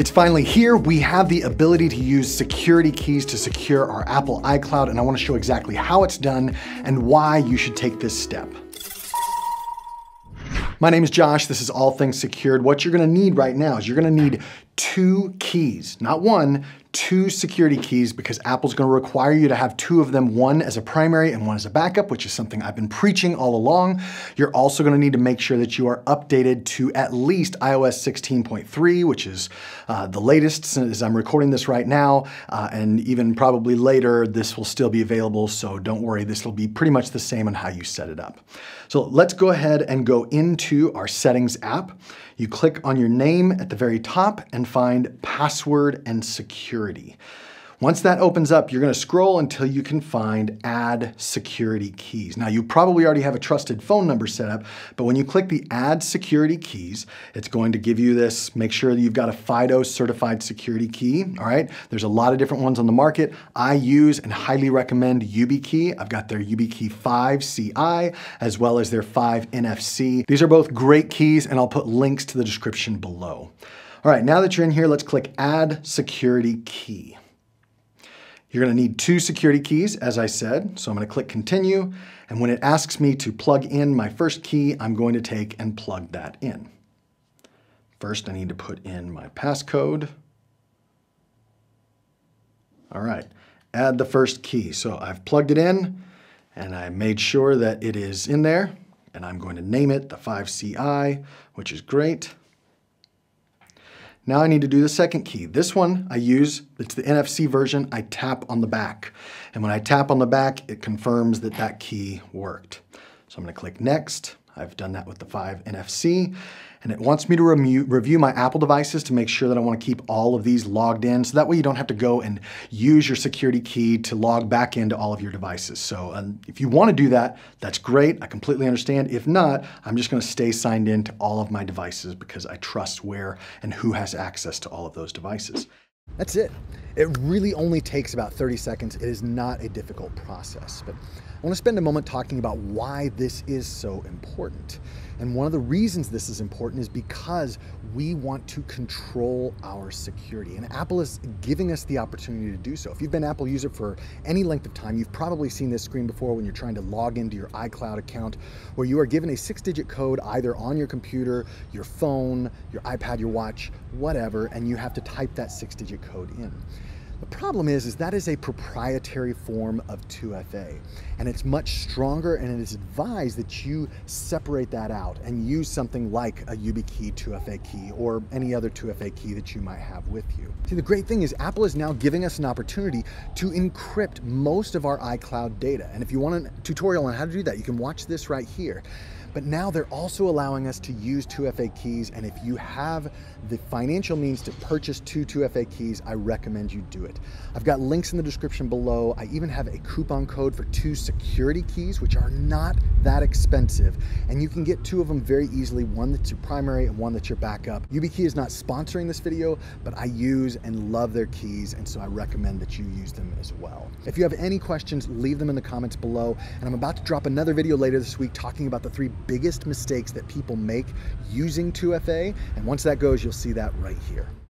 It's finally here. We have the ability to use security keys to secure our Apple iCloud, and I wanna show exactly how it's done and why you should take this step. My name is Josh. This is All Things Secured. What you're gonna need right now is you're gonna need two keys, not one, two security keys because Apple's gonna require you to have two of them, one as a primary and one as a backup, which is something I've been preaching all along. You're also gonna need to make sure that you are updated to at least iOS 16.3, which is uh, the latest as I'm recording this right now, uh, and even probably later, this will still be available, so don't worry, this will be pretty much the same on how you set it up. So let's go ahead and go into our settings app. You click on your name at the very top and find password and security. Once that opens up, you're gonna scroll until you can find add security keys. Now you probably already have a trusted phone number set up, but when you click the add security keys, it's going to give you this, make sure that you've got a FIDO certified security key, all right? There's a lot of different ones on the market. I use and highly recommend YubiKey. I've got their YubiKey 5 CI as well as their 5 NFC. These are both great keys and I'll put links to the description below. All right, now that you're in here, let's click add security key. You're gonna need two security keys, as I said. So I'm gonna click continue. And when it asks me to plug in my first key, I'm going to take and plug that in. First, I need to put in my passcode. All right, add the first key. So I've plugged it in and I made sure that it is in there and I'm going to name it the 5CI, which is great. Now I need to do the second key. This one I use, it's the NFC version, I tap on the back. And when I tap on the back, it confirms that that key worked. So I'm gonna click next. I've done that with the 5 NFC and it wants me to review my Apple devices to make sure that I wanna keep all of these logged in so that way you don't have to go and use your security key to log back into all of your devices. So um, if you wanna do that, that's great, I completely understand. If not, I'm just gonna stay signed in to all of my devices because I trust where and who has access to all of those devices. That's it. It really only takes about 30 seconds. It is not a difficult process, but I want to spend a moment talking about why this is so important. And one of the reasons this is important is because we want to control our security. And Apple is giving us the opportunity to do so. If you've been an Apple user for any length of time, you've probably seen this screen before when you're trying to log into your iCloud account, where you are given a six digit code either on your computer, your phone, your iPad, your watch, whatever, and you have to type that six digit code in. The problem is, is that is a proprietary form of 2FA and it's much stronger and it is advised that you separate that out and use something like a YubiKey 2FA key or any other 2FA key that you might have with you. See, the great thing is Apple is now giving us an opportunity to encrypt most of our iCloud data. And if you want a tutorial on how to do that, you can watch this right here. But now they're also allowing us to use 2FA keys. And if you have the financial means to purchase two 2FA keys, I recommend you do it. I've got links in the description below. I even have a coupon code for two security keys, which are not that expensive. And you can get two of them very easily, one that's your primary and one that's your backup. YubiKey is not sponsoring this video, but I use and love their keys. And so I recommend that you use them as well. If you have any questions, leave them in the comments below. And I'm about to drop another video later this week talking about the three biggest mistakes that people make using 2FA. And once that goes, you'll see that right here.